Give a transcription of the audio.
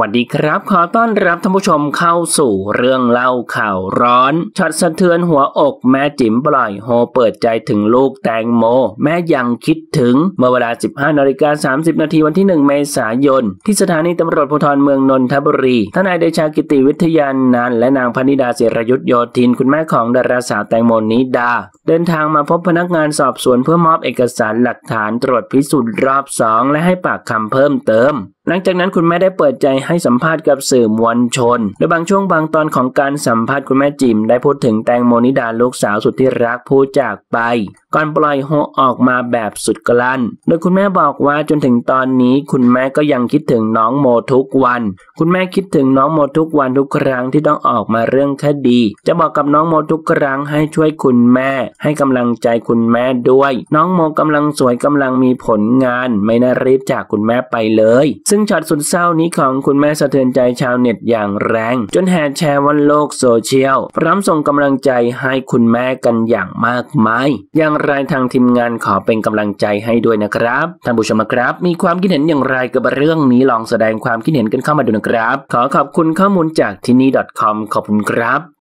วัสดีครับ ขอต้อนรับท่านผู้ชมเข้าสู่เรื่องเล่าข่าวร้อนช็อตสะเทือนหัวอกแม่จิ๋มปล่อยโฮเปิดใจถึงลูกแตงโม แม่ยังคิดถึงเมื่อเวลา 15นาฬิกา30 นาทีวันที่ 1 เมษายน ที่สถานีตำรวจภูธรเมืองนนทบุรีทนายเดชากิติวิทยานนันและนางพนิดาเสรยุทธโยธินคุณแม่ของดาราสาวแตงโมนิดา เดินทางมาพบพนักงานสอบสวนเพื่อมอบเอกสารหลักฐานตรวจพิสูจน์รอบสองและให้ปากคำเพิ่มเติมหลังจากนั้นคุณแม่ได้เปิดใจให้สัมภาษณ์กับสื่อมวลชน โดยบางช่วงบางตอนของการสัมภาษณ์คุณแม่จิ๋มได้พูดถึงแตงโมนิดาลูกสาวสุดที่รักผู้จากไป ก่อนปล่อยโฮออกมาแบบสุดกลั้น โดยคุณแม่บอกว่าจนถึงตอนนี้คุณแม่ก็ยังคิดถึงน้องโมทุกวัน คุณแม่คิดถึงน้องโมทุกวันทุกครั้งที่ต้องออกมาเรื่องคดี จะบอกกับน้องโมทุกครั้งให้ช่วยคุณแม่ ให้กำลังใจคุณแม่ด้วย น้องโมกำลังสวยกำลังมีผลงาน ไม่น่ารีบจากคุณแม่ไปเลย ซึ่งช็อตสุดเศร้านี้ของคุณแม่สะเทือนใจชาวเน็ตอย่างแรง จนแห่แชร์ว่อนโลกโซเชียลพร้อมส่งกำลังใจให้คุณแม่กันอย่างมากมายอย่างไรทางทีมงานขอเป็นกำลังใจให้ด้วยนะครับท่านผู้ชมครับ มีความคิดเห็นอย่างไรกับเรื่องนี้ลองแสดงความคิดเห็นกันเข้ามาดูนะครับ ขอขอบคุณข้อมูลจากที่นี่ .com ขอบคุณครับ